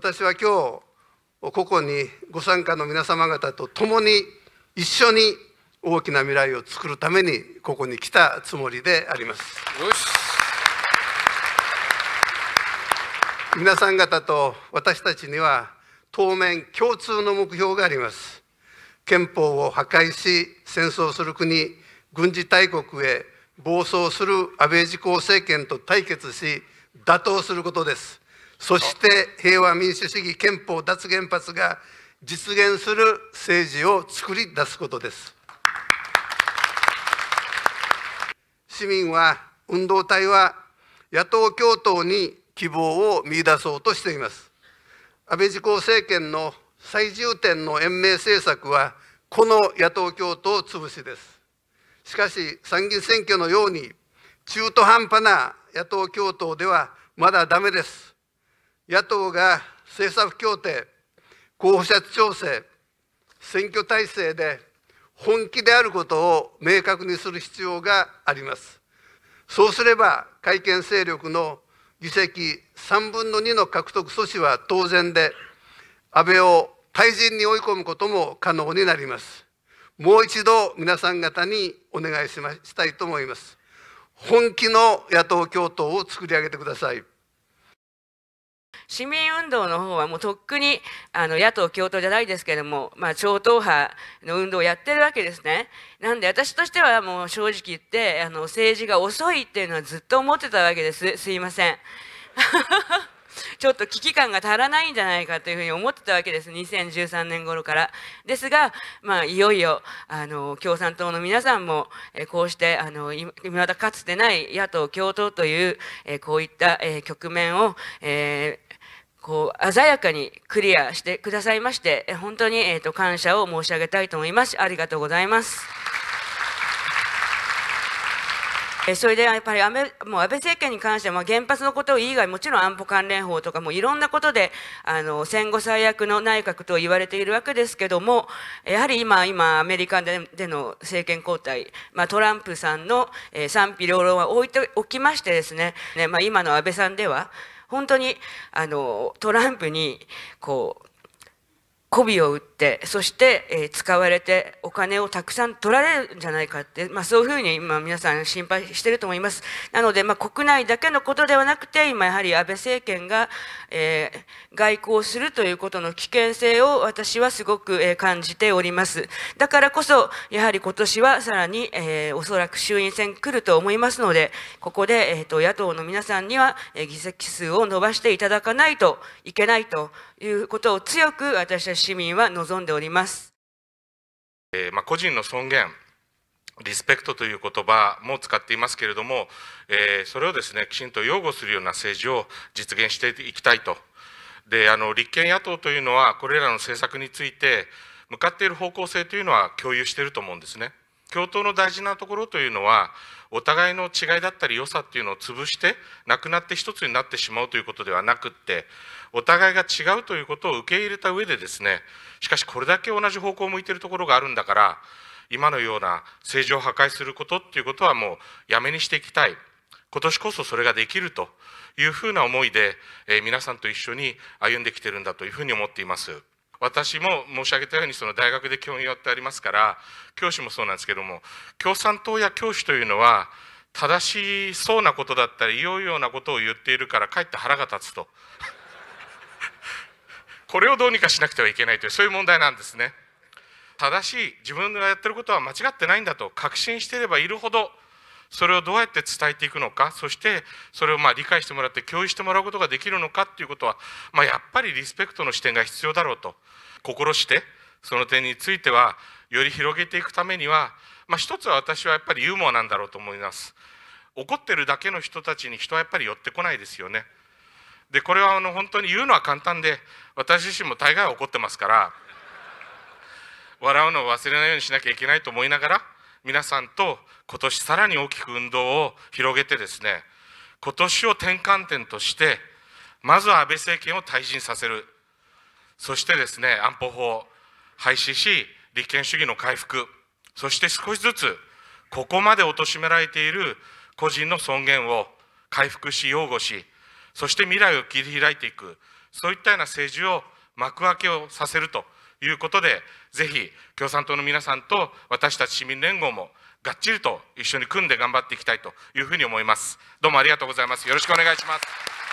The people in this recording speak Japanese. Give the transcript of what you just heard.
私は今日ここにご参加の皆様方と共に一緒に大きな未来を作るためにここに来たつもりであります。皆さん方と私たちには当面共通の目標があります。憲法を破壊し戦争する国軍事大国へ暴走する安倍自公政権と対決し打倒することです。そして平和民主主義憲法脱原発が実現する政治を作り出すことです。市民は運動体は野党共闘に希望を見出そうとしています。安倍自公政権の最重点の延命政策はこの野党共闘潰しです。しかし参議院選挙のように中途半端な野党共闘ではまだダメです。野党が政策協定、候補者調整、選挙体制で本気であることを明確にする必要があります。そうすれば、改憲勢力の議席3分の2の獲得阻止は当然で、安倍を退陣に追い込むことも可能になります。もう一度皆さん方にお願いしましたいと思います。本気の野党共闘を作り上げてください。市民運動の方はもうとっくにあの野党共闘じゃないですけれども、まあ、超党派の運動をやってるわけですね。なんで私としてはもう正直言ってあの政治が遅いっていうのはずっと思ってたわけです。すいません。ちょっと危機感が足らないんじゃないかというふうに思ってたわけです。2013年頃から。ですが、まあ、いよいよ、あの、共産党の皆さんも、えこうして、あの、未だかつてない野党共闘という、えこういった、え局面を、えーこう鮮やかにクリアしてくださいまして本当に、えーと、感謝を申し上げたいと思います。ありがとうございます。それでやっぱり安倍もう安倍政権に関しては原発のこと以外もちろん安保関連法とかもいろんなことであの戦後最悪の内閣と言われているわけですけどもやはり今今アメリカでの政権交代、まあ、トランプさんの、賛否両論は置いておきましてですねね、まあ、今の安倍さんでは本当にあのトランプにこう媚びを打ってそして、えー、使われてお金をたくさん取られるんじゃないかって、まあ、そういうふうに今皆さん心配してると思います。なので、まあ、国内だけのことではなくて今やはり安倍政権が、えー、外交するということの危険性を私はすごく、えー、感じております。だからこそやはり今年はさらに、えー、おそらく衆院選来ると思いますのでここで、えーと、野党の皆さんには、えー、議席数を伸ばしていただかないといけないということを強く私たち市民は望んでおります。えー、まあ、個人の尊厳リスペクトという言葉も使っていますけれども、えー、それをですねきちんと擁護するような政治を実現していきたいとであの立憲野党というのはこれらの政策について向かっている方向性というのは共有していると思うんですね。共闘の大事なところというのはお互いの違いだったり良さっていうのを潰してなくなって一つになってしまうということではなくってお互いが違うということを受け入れた上でですねしかしこれだけ同じ方向を向いているところがあるんだから今のような政治を破壊することっていうことはもうやめにしていきたい今年こそそれができるというふうな思いで、えー、皆さんと一緒に歩んできてるんだというふうに思っています。私も申し上げたようにその大学で教員をやってありますから教師もそうなんですけども共産党や教師というのは正しそうなことだったりいよいよなことを言っているからかえって腹が立つと。これをどうにかしなくてはいけないというそういう問題なんですね。正しい自分がやってることは間違ってないんだと確信していればいるほどそれをどうやって伝えていくのかそしてそれをまあ理解してもらって共有してもらうことができるのかっていうことは、まあ、やっぱりリスペクトの視点が必要だろうと心してその点についてはより広げていくためには、まあ、一つは私はやっぱりユーモアなんだろうと思います。怒ってるだけの人たちに人はやっぱり寄ってこないですよね。でこれはあの本当に言うのは簡単で私自身も大概怒ってますから笑うのを忘れないようにしなきゃいけないと思いながら皆さんと今年さらに大きく運動を広げてですね今年を転換点としてまずは安倍政権を退陣させる。そしてですね安保法廃止し立憲主義の回復。そして少しずつここまで貶められている個人の尊厳を回復し擁護しそして未来を切り開いていく。そういったような政治を幕開けをさせると。いうことで、ぜひ共産党の皆さんと私たち市民連合もがっちりと一緒に組んで頑張っていきたいというふうに思います。どうもありがとうございます。よろしくお願いします。